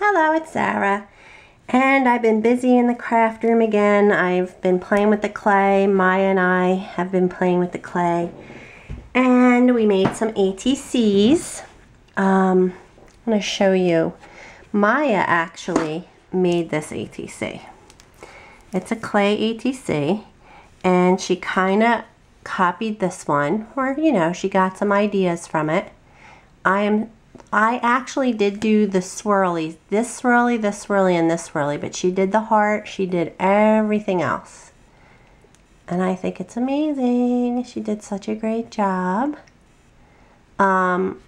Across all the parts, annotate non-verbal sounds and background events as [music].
Hello, it's Sarah. And I've been busy in the craft room again. I've been playing with the clay. Maya and I have been playing with the clay. And we made some ATCs. Um, I'm going to show you. Maya actually made this ATC. It's a clay ATC. And she kind of copied this one. Or, you know, she got some ideas from it. I am I actually did do the swirlies, this swirly, this swirly, and this swirly, but she did the heart, she did everything else. And I think it's amazing. She did such a great job. Um,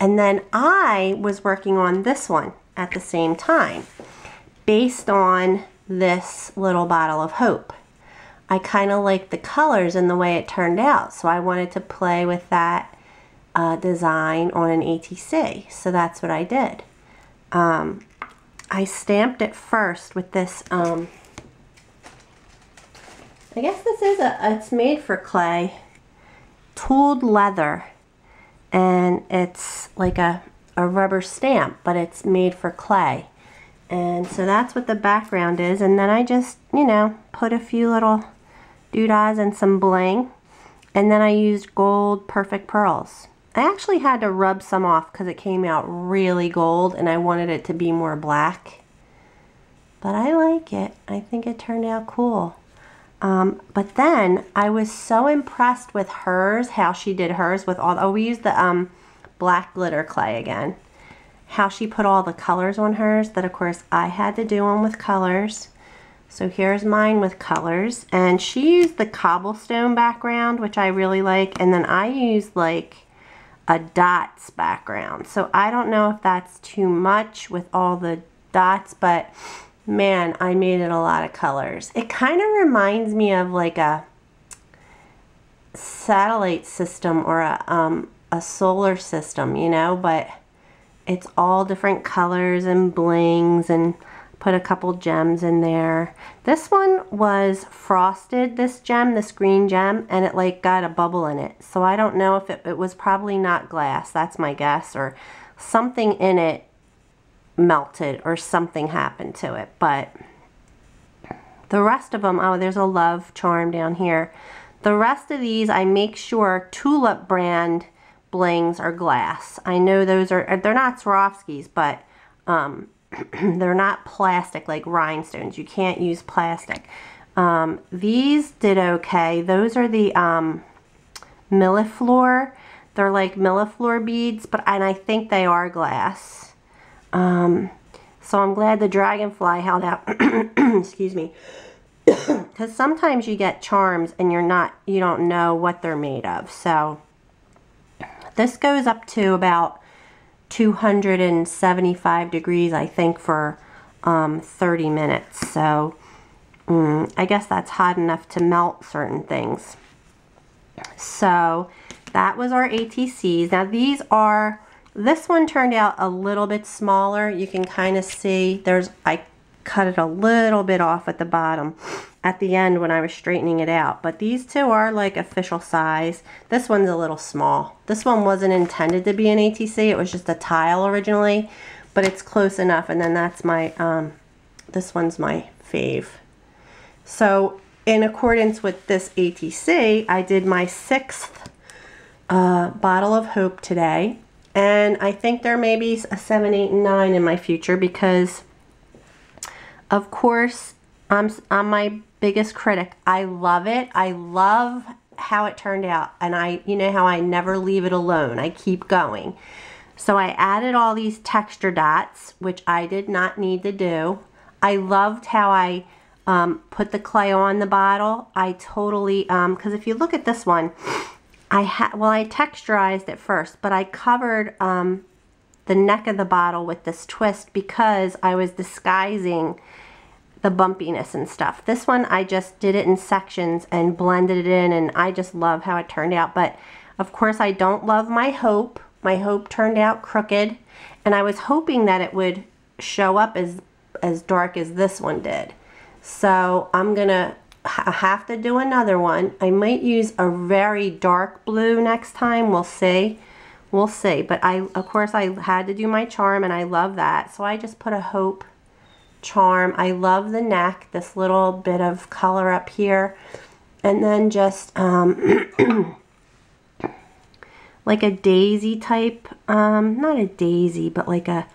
and then I was working on this one at the same time, based on this little bottle of hope. I kind of liked the colors and the way it turned out, so I wanted to play with that uh, design on an ATC. So that's what I did. Um, I stamped it first with this, um, I guess this is a, it's made for clay, tooled leather. And it's like a, a rubber stamp, but it's made for clay. And so that's what the background is. And then I just, you know, put a few little doodads and some bling. And then I used gold perfect pearls. I actually had to rub some off because it came out really gold and I wanted it to be more black. But I like it. I think it turned out cool. Um, but then I was so impressed with hers, how she did hers with all, oh, we used the um, black glitter clay again. How she put all the colors on hers that of course I had to do them with colors. So here's mine with colors. And she used the cobblestone background, which I really like. And then I used like a dots background. So I don't know if that's too much with all the dots, but man, I made it a lot of colors. It kind of reminds me of like a satellite system or a, um, a solar system, you know, but it's all different colors and blings and put a couple gems in there. This one was frosted, this gem, this green gem, and it like got a bubble in it. So I don't know if it, it was probably not glass, that's my guess, or something in it melted or something happened to it. But the rest of them, oh, there's a love charm down here. The rest of these, I make sure Tulip brand blings are glass. I know those are, they're not Swarovskis, but um, [clears throat] they're not plastic like rhinestones. You can't use plastic. Um, these did okay. Those are the um. They're like Millefleur beads, but and I think they are glass. Um, so I'm glad the dragonfly held out. [clears throat] Excuse me. [clears throat] Because sometimes you get charms and you're not, you don't know what they're made of. So this goes up to about 275 degrees, I think, for um, 30 minutes. So mm, I guess that's hot enough to melt certain things. So that was our ATCs. Now these are, this one turned out a little bit smaller. You can kind of see there's, I cut it a little bit off at the bottom at the end when I was straightening it out. But these two are like official size. This one's a little small. This one wasn't intended to be an ATC. It was just a tile originally, but it's close enough. And then that's my, um, this one's my fave. So in accordance with this ATC, I did my sixth uh, bottle of hope today. And I think there may be a 7, 8, and 9 in my future because, of course, I'm, I'm my biggest critic. I love it. I love how it turned out. And I, you know how I never leave it alone. I keep going. So I added all these texture dots, which I did not need to do. I loved how I um, put the clay on the bottle. I totally, because um, if you look at this one, I had, well, I texturized it first, but I covered um, the neck of the bottle with this twist because I was disguising the bumpiness and stuff. This one, I just did it in sections and blended it in, and I just love how it turned out. But, of course, I don't love my hope. My hope turned out crooked, and I was hoping that it would show up as, as dark as this one did. So, I'm to have to do another one. I might use a very dark blue next time. We'll see. We'll see. But I, of course, I had to do my charm and I love that. So I just put a Hope charm. I love the neck, this little bit of color up here. And then just um, [clears throat] like a daisy type, um, not a daisy, but like a,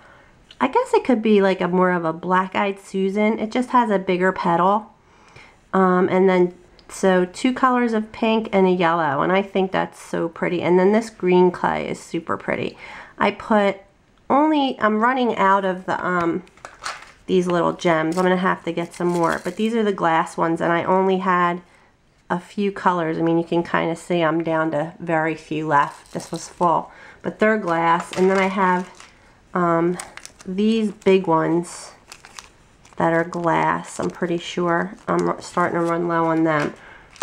I guess it could be like a more of a black-eyed Susan. It just has a bigger petal. Um, and then, so two colors of pink and a yellow. And I think that's so pretty. And then this green clay is super pretty. I put only, I'm running out of the, um, these little gems. I'm going to have to get some more. But these are the glass ones. And I only had a few colors. I mean, you can kind of see I'm down to very few left. This was full. But they're glass. And then I have um, these big ones that are glass. I'm pretty sure. I'm starting to run low on them.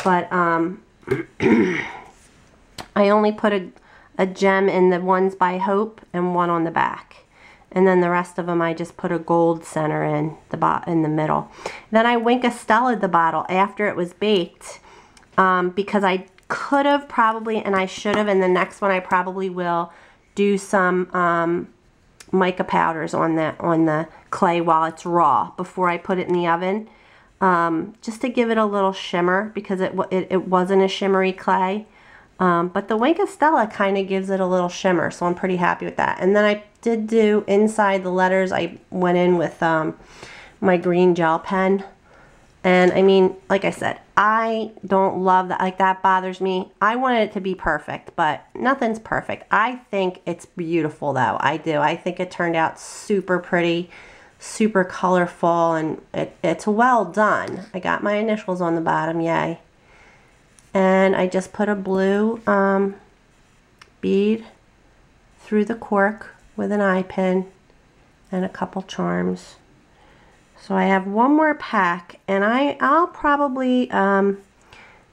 But um, [clears throat] I only put a, a gem in the ones by Hope and one on the back. And then the rest of them I just put a gold center in the in the middle. Then I Wink Stella the bottle after it was baked um, because I could have probably and I should have and the next one I probably will do some um, mica powders on the, on the clay while it's raw before I put it in the oven. Um, just to give it a little shimmer because it, it, it wasn't a shimmery clay. Um, but the Wink of Stella kind of gives it a little shimmer, so I'm pretty happy with that. And then I did do inside the letters, I went in with um, my green gel pen. And I mean, like I said, I don't love that. Like that bothers me. I wanted it to be perfect, but nothing's perfect. I think it's beautiful though. I do. I think it turned out super pretty, super colorful, and it, it's well done. I got my initials on the bottom, yay. And I just put a blue um, bead through the cork with an eye pin and a couple charms. So I have one more pack and I, I'll probably um,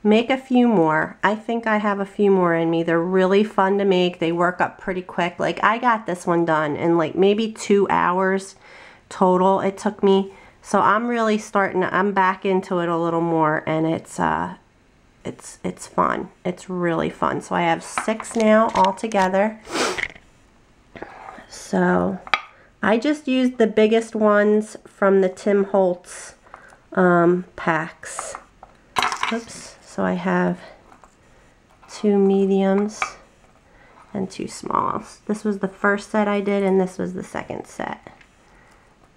make a few more. I think I have a few more in me. They're really fun to make. They work up pretty quick. Like I got this one done in like maybe two hours total it took me. So I'm really starting, I'm back into it a little more and it's, uh, it's, it's fun. It's really fun. So I have six now all together. So I just used the biggest ones from the Tim Holtz um, packs. Oops. So I have two mediums and two smalls. This was the first set I did and this was the second set.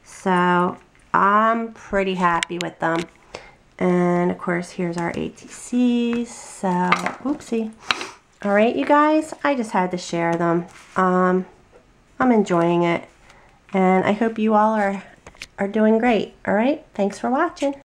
So I'm pretty happy with them. And of course, here's our ATCs. So, oopsie. All right, you guys, I just had to share them. Um, I'm enjoying it. And I hope you all are, are doing great. All right. Thanks for watching.